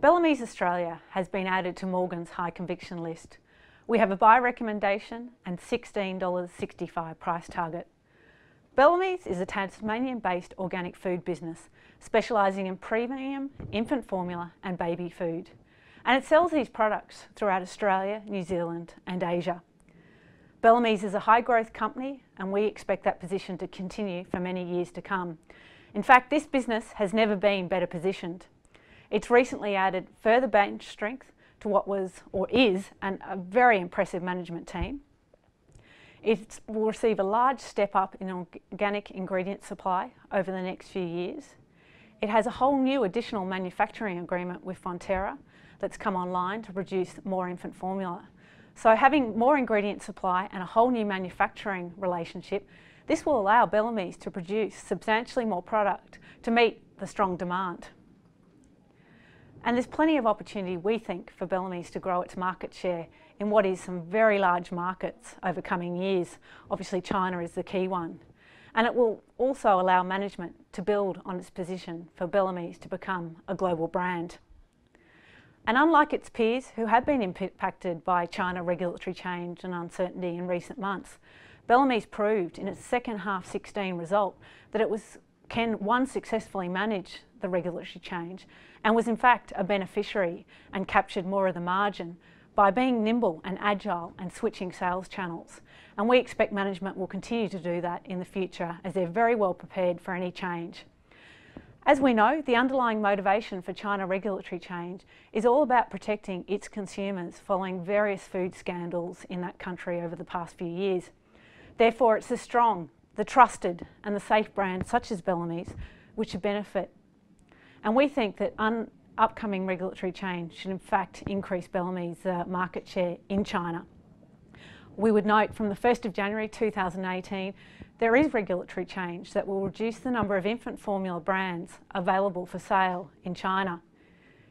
Bellamy's Australia has been added to Morgans high conviction list. We have a buy recommendation and $16.65 price target. Bellamy's is a Tasmanian-based organic food business specialising in premium infant formula and baby food. And it sells these products throughout Australia, New Zealand and Asia. Bellamy's is a high growth company and we expect that position to continue for many years to come. In fact, this business has never been better positioned. It's recently added further bench strength to what was or is an, a very impressive management team it will receive a large step up in organic ingredient supply over the next few years. It has a whole new additional manufacturing agreement with Fonterra that's come online to produce more infant formula. So having more ingredient supply and a whole new manufacturing relationship, this will allow Bellamy's to produce substantially more product to meet the strong demand. And there's plenty of opportunity, we think, for Bellamy's to grow its market share in what is some very large markets over coming years. Obviously, China is the key one. And it will also allow management to build on its position for Bellamy's to become a global brand. And unlike its peers who have been impacted by China regulatory change and uncertainty in recent months, Bellamy's proved in its second half 16 result that it was can one successfully manage the regulatory change and was in fact a beneficiary and captured more of the margin by being nimble and agile and switching sales channels. And we expect management will continue to do that in the future as they're very well prepared for any change. As we know, the underlying motivation for China regulatory change is all about protecting its consumers following various food scandals in that country over the past few years. Therefore, it's the strong, the trusted and the safe brands such as Bellamy's which benefit and we think that upcoming regulatory change should in fact increase Bellamy's uh, market share in China. We would note from the 1st of January 2018 there is regulatory change that will reduce the number of infant formula brands available for sale in China.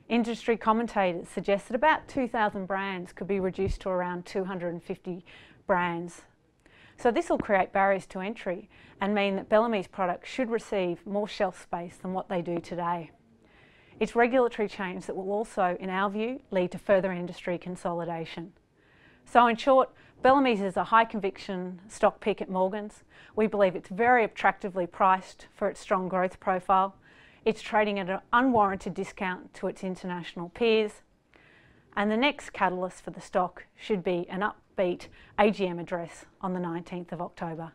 Industry commentators suggest that about 2,000 brands could be reduced to around 250 brands. So this will create barriers to entry and mean that Bellamy's products should receive more shelf space than what they do today. It's regulatory change that will also, in our view, lead to further industry consolidation. So in short, Bellamy's is a high conviction stock pick at Morgans. We believe it's very attractively priced for its strong growth profile. It's trading at an unwarranted discount to its international peers. And the next catalyst for the stock should be an upbeat AGM address on the 19th of October.